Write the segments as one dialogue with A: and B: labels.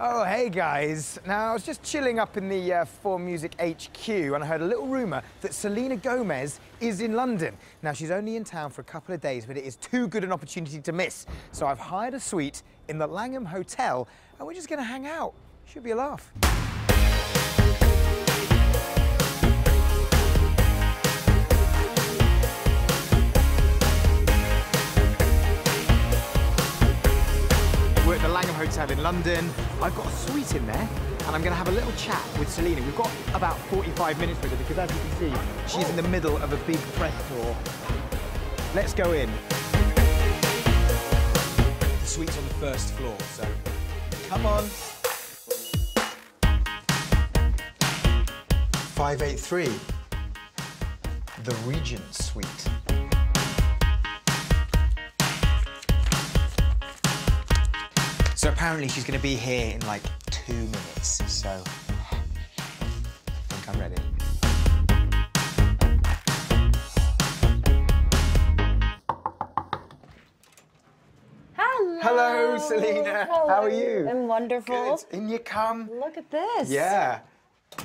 A: Oh, hey guys. Now, I was just chilling up in the uh, Music HQ and I heard a little rumour that Selena Gomez is in London. Now, she's only in town for a couple of days, but it is too good an opportunity to miss. So I've hired a suite in the Langham Hotel and we're just going to hang out. Should be a laugh. Hotel in London. I've got a suite in there, and I'm going to have a little chat with Selena. We've got about 45 minutes with her because, as you can see, she's in the middle of a big press tour. Let's go in. The suite's on the first floor, so come on. 583, the Regent Suite. So apparently she's going to be here in like two minutes. So I think I'm ready.
B: Hello.
A: Hello, Selena. How are you?
B: I'm wonderful.
A: Good. In you come.
B: Look at this.
A: Yeah.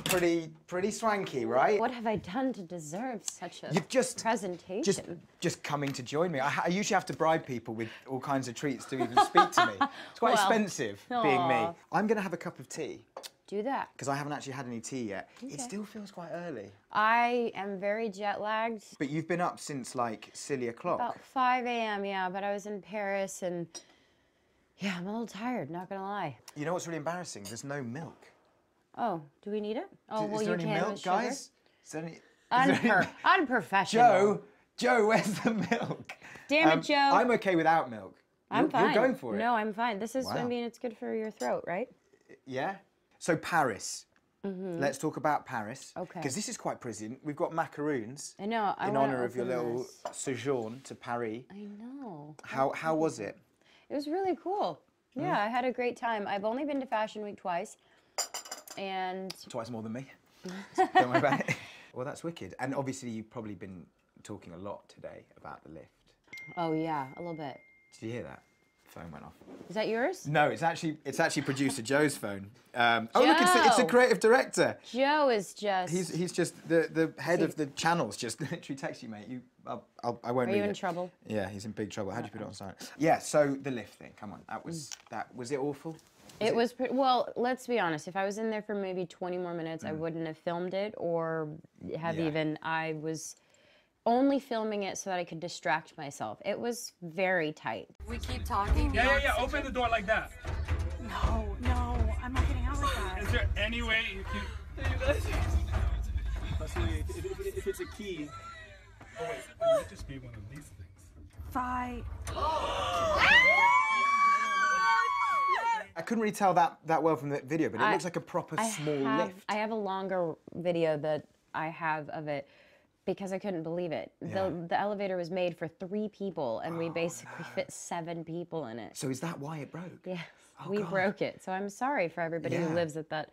A: Pretty, pretty swanky, right?
B: What have I done to deserve such a
A: You've just
B: presentation?
A: Just, just coming to join me. I, I usually have to bribe people with all kinds of treats to even speak to me. It's quite
B: Well,
A: expensive being me. I'm going to have a cup of tea
B: Do that.
A: because I haven't actually had any tea yet. It still feels quite early.
B: I am very jet lagged.
A: But you've been up since like silly o'clock.
B: About 5 a.m. Yeah, but I was in Paris and yeah, I'm a little tired. Not gonna lie.
A: You know what's really embarrassing? There's no milk.
B: Oh, do we need it? Oh,
A: is
B: well,
A: there
B: you can
A: milk,
B: with sugar.
A: guys? Is there any? is there
B: Unper- unprofessional.
A: Joe, Joe, where's the milk?
B: Damn it, Joe.
A: I'm okay without milk.
B: I'm
A: you're,
B: fine.
A: You're going for it.
B: No, I'm fine. This is. I mean, it's good for your throat, right?
A: Yeah. So Paris. Let's talk about Paris.
B: Okay.
A: Because this is quite prescient. We've got macaroons
B: I know. I
A: in honour of your
B: open
A: little
B: this.
A: sojourn to Paris.
B: I know.
A: How how was it?
B: It was really cool.
A: Mm.
B: Yeah, I had a great time. I've only been to Fashion Week twice, and
A: Twice more than me. Don't worry about it. Well, that's wicked. And obviously, you've probably been talking a lot today about the lift.
B: oh yeah, a little bit.
A: Did you hear that? Phone went off.
B: Is that yours?
A: No, it's actually it's actually producer Joe's phone. Um, oh look, it's the, it's the creative director.
B: Joe is just.
A: He's he's just the the head of the channels. Just literally text you, mate. You, I'll, I'll, I won't
B: Are
A: read
B: you in
A: it.
B: trouble?
A: Yeah, he's in big trouble. How'd you put it on silent? Yeah. So the lift thing. Come on, that was that was it awful?
B: It was pretty, well. Let's be honest. If I was in there for maybe 20 more minutes, I wouldn't have filmed it or have
A: Mm. Yeah.
B: even. I was only filming it so that I could distract myself. It was very tight.
C: We keep talking.
D: Yeah, yeah, yeah. Open the door like that.
C: No, no, I'm not getting out like that.
D: Is there any way you can? If, if, if it's a key. Oh wait, you just made one of these things.
C: Five.
A: I couldn't really tell that that well from the video, but it
B: I-
A: looks like a proper
B: I
A: small
B: have,
A: lift.
B: I have a longer video that I have of it because I couldn't believe it.
A: Yeah. Oh,
B: The the elevator was made for three people, and we oh, basically fit seven people in it.
A: So is that why it broke?
B: Yes,
A: Oh,
B: we
A: God.
B: broke it. So I'm sorry for everybody
A: Yeah.
B: who lives at that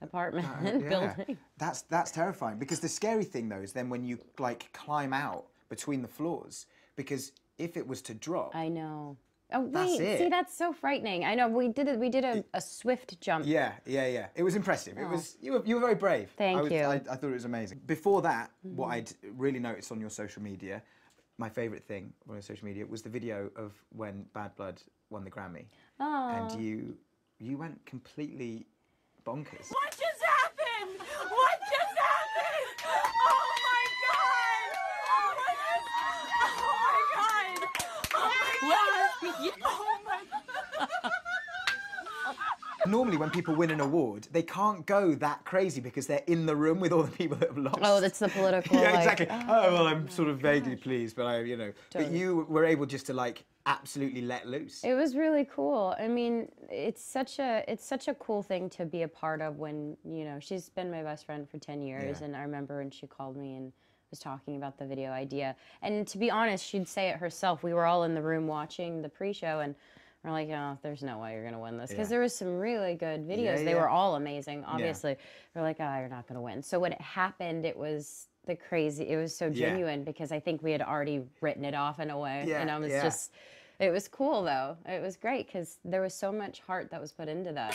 B: apartment
A: Yeah.
B: building.
A: That's that's terrifying because the scary thing though is then when you like climb out between the floors because if it was to drop,
B: I know. Oh
A: That's
B: wait, see that's so frightening. I know we did it. We did a, a swift jump.
A: Yeah, yeah, yeah. It was impressive. It oh. was you were you were very brave.
B: Oh. Thank
A: I was-
B: you.
A: I, I thought it was amazing. Before that, mm-hmm. what I'd really noticed on your social media, my favourite thing on your social media was the video of when Bad Blood won the Grammy,
B: Oh,
A: and you you went completely bonkers.
C: What just happened? What just happened? Oh my god! Oh my god! Oh my god! Oh my god!
A: Normally, when people win an award, they can't go that crazy because they're in the room with all the people that have lost.
B: oh, that's the political.
A: yeah,
B: like,
A: exactly. Oh, oh well, I'm sort of vaguely pleased, but I, you know, but you were able just to like absolutely let loose.
B: It was really cool. I mean, it's such a it's such a cool thing to be a part of when, you know, she's been my best friend for 10 years
A: Yeah.
B: and I remember when she called me and was talking about the video idea. And to be honest, she'd say it herself. We were all in the room watching the pre-show and we're like, "Oh, there's no way you're going to win this." Because
A: Yeah.
B: there was some really good videos. They
A: yeah.
B: were all amazing, obviously. We're like, "Oh, you're not going to win." So when it happened, it was the crazy. It was so
A: Yeah.
B: genuine because I think we had already written it off in a way.
A: Yeah,
B: and I was
A: yeah.
B: just It was cool though. It was great because there was so much heart that was put into that.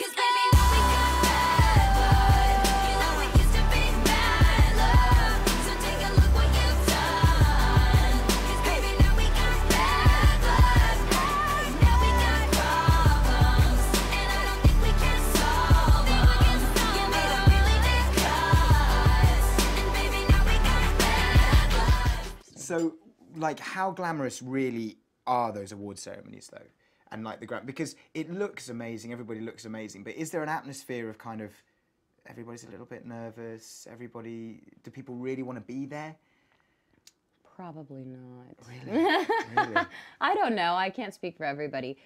E: So,
A: like, how glamorous really are those award ceremonies, though? And like the grand, because it looks amazing, everybody looks amazing, but is there an atmosphere of kind of everybody's a little bit nervous? Everybody, do people really want to be there?
B: Probably not.
A: Really?
B: I don't know. I can't speak for everybody.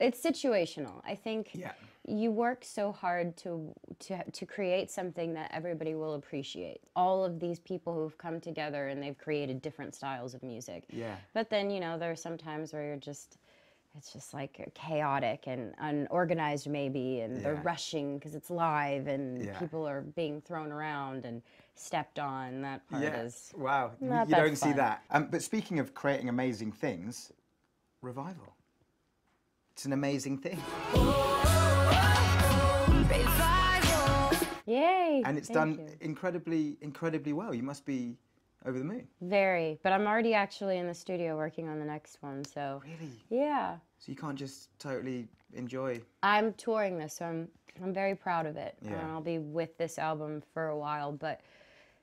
B: It's situational. I think
A: Yeah.
B: you work so hard to, to to create something that everybody will appreciate. All of these people who've come together and they've created different styles of music.
A: Yeah.
B: But then you know there are some times where you're just it's just like chaotic and unorganized maybe and they're rushing because it's live and
A: Yeah.
B: people are being thrown around and stepped on that part
A: Yeah.
B: is
A: Wow. You-
B: not
A: you
B: that
A: don't see that. Um, but speaking of creating amazing things, revival. It's an amazing thing.
B: yay
A: And it's done
B: you.
A: incredibly, incredibly well. You must be over the moon.
B: Very, but I'm already actually in the studio working on the next one. So
A: Really?
B: yeah,
A: So you can't just totally enjoy.
B: I'm touring this, so I'm I'm very proud of it.
A: Yeah.
B: And I'll be with this album for a while, but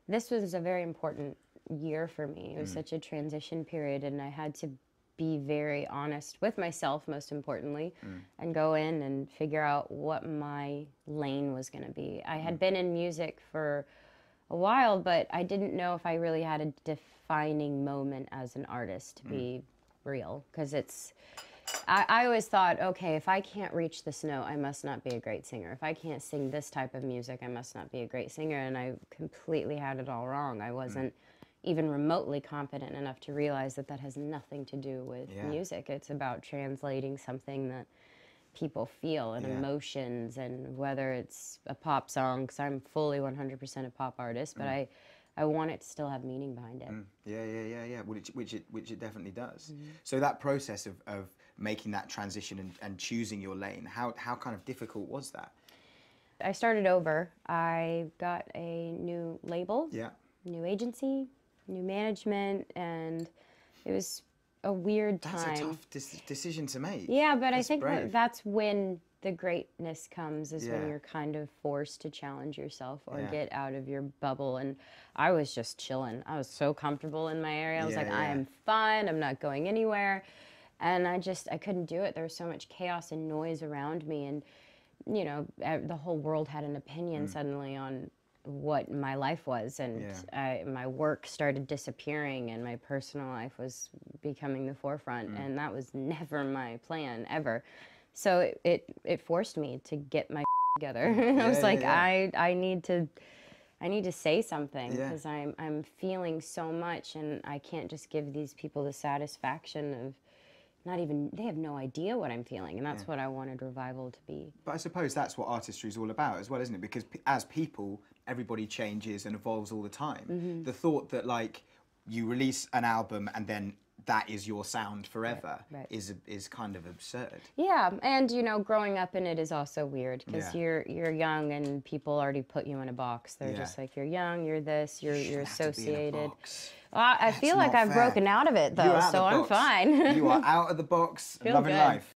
B: this was a very important year for me. It was mm. such a transition period, and I had to be very honest with myself, most importantly, mm. and go in and figure out what my lane was going to be. I had mm. been in music for a while, but I didn't know if I really had a defining moment as an artist to mm. be real, because it's. I, I always thought, okay, if I can't reach this note, I must not be a great singer. If I can't sing this type of music, I must not be a great singer. And I completely had it all wrong. I wasn't even remotely confident enough to realize that that has nothing to do with
A: Yeah.
B: music. It's about translating something that people feel and
A: Yeah.
B: emotions, and whether it's a pop song, because I'm fully 100% a pop artist, but I, I want it to still have meaning behind it.
A: Yeah, yeah, yeah, yeah. Which, which it, which it definitely does.
B: Mm-hmm.
A: So that process of, of making that transition and, and choosing your lane, how, how kind of difficult was that?
B: I started over. I got a new label.
A: Yeah.
B: new agency, new management, and it was a weird time.
A: That's a tough dis- decision to make.
B: yeah, but I think that that's when the greatness comes is
A: Yeah.
B: when you're kind of forced to challenge yourself or
A: Yeah.
B: get out of your bubble and I was just chilling. I was so comfortable in my area. I was
A: Yeah,
B: like I am fine. I'm not going anywhere. And I just I couldn't do it. There was so much chaos and noise around me and you know, the whole world had an opinion mm. suddenly on what my life was and.
A: Yeah.
B: I, my work started disappearing and my personal life was becoming the forefront
A: Mm.
B: and that was never my plan ever so it it, it forced me to get my together i was
A: yeah,
B: like
A: yeah.
B: i i need to i need to say something
A: Yeah.
B: because i'm i'm feeling so much and i can't just give these people the satisfaction of not even they have no idea what i'm feeling and that's what i wanted revival to be
A: But I suppose that's what artistry is all about as well, isn't it? Because p- as people, everybody changes and evolves all the time.
B: Mm-hmm.
A: The thought that like you release an album and then that is your sound forever
B: right.
A: is is kind of absurd.
B: Yeah, and you know, growing up in it is also weird because
A: Yeah.
B: you're you're young and people already put you in a box. They're
A: Yeah.
B: just like you're young, you're this, you're
A: You
B: you're
A: shouldn't have to be in a
B: associated. Well, I I
A: That's
B: feel like I've
A: fair.
B: broken out of it though, so I'm fine.
A: you are out of the box,
B: Feel
A: loving
B: good.
A: life.